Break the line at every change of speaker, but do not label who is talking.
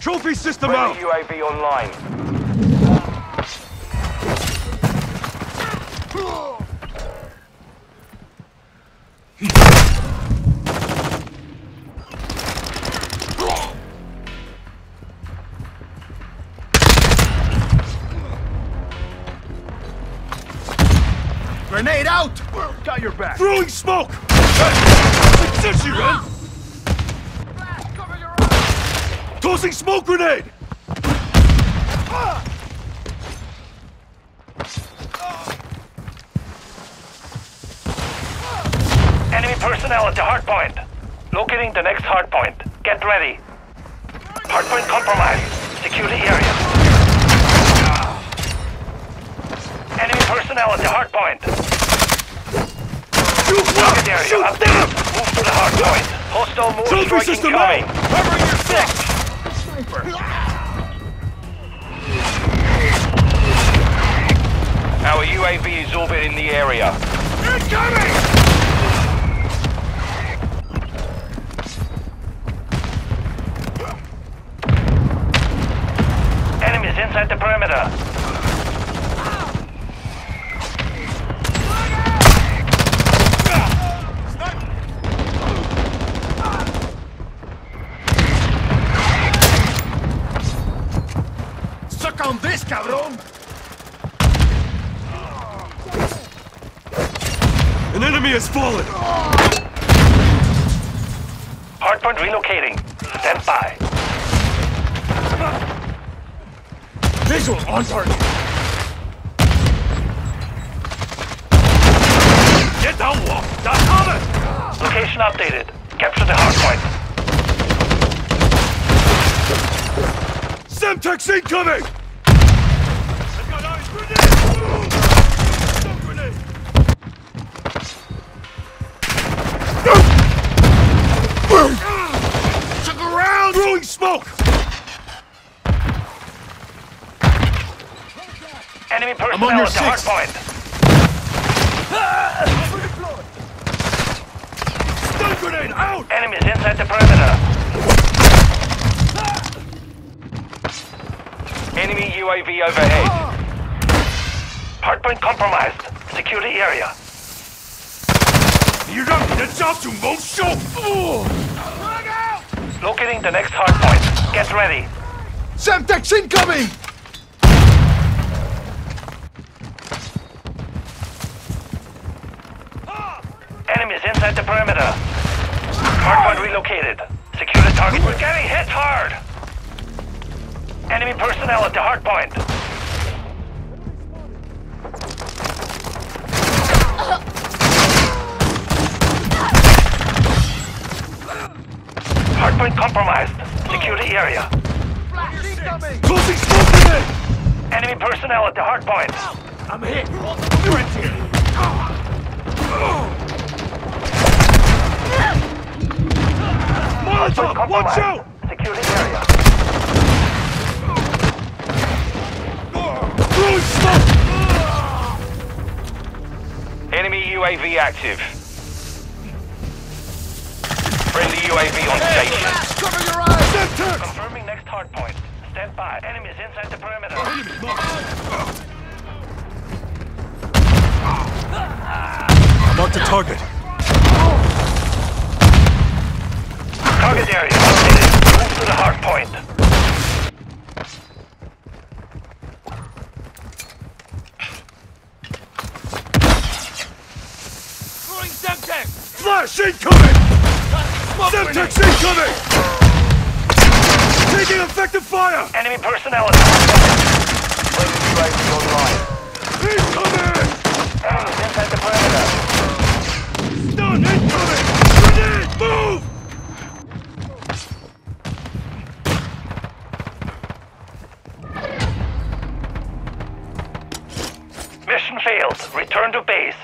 Trophy system
Friendly
out!
UAV online.
Grenade out! Got your back.
Throwing smoke! Position! Tossing smoke grenade!
Enemy personnel at the hardpoint. Locating the next hardpoint. Get ready. Hardpoint compromised. Secure the area. Enemy personnel at the hardpoint.
Shoot
Target area
Shoot!
Move to the hardpoint. Hostile move strike
system
incoming.
out!
Cover your six. Our UAV is orbiting the area. Enemies inside the perimeter.
Suck cabrón!
An enemy has fallen!
Hardpoint relocating. Stand by.
Visual on target.
Get down, walk! Da coming!
Location updated. Capture the hardpoint.
Semtex incoming! smoke!
Enemy personnel
I'm
on your
six.
hard point.
Stun grenade out!
Enemies inside the perimeter. Enemy UAV overhead. Hardpoint compromised. Secure the area.
You're not the job to most show!
Locating the next hardpoint. Get ready.
Semtex incoming!
Enemies inside the perimeter. Hardpoint relocated. Secure the target. We're getting hit hard. Enemy personnel at the hardpoint. Hardpoint compromised. Secure the area.
Tossing smoke grenade!
Enemy personnel at the hardpoint.
I'm hit. Here.
Molotov! Watch out!
Secure the area.
Throwing smoke!
Enemy UAV active. UAV on station.
Cover your eyes!
Semtex!
Confirming next hardpoint. Stand by. Enemies inside the perimeter.
Mark the target.
Target area updated. Move to the hardpoint.
Throwing Semtex!
Flash incoming! Semtex incoming! Taking effective fire!
Enemy personnel at the hardpoint. Friendly UAV online.
Incoming!
Enemies inside the perimeter.
Stun incoming! Grenade! Move!
Mission failed. Return to base.